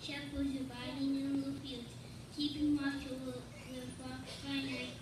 shepherds abiding in the fields, keeping watch over the flock by night,